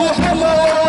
Muhammad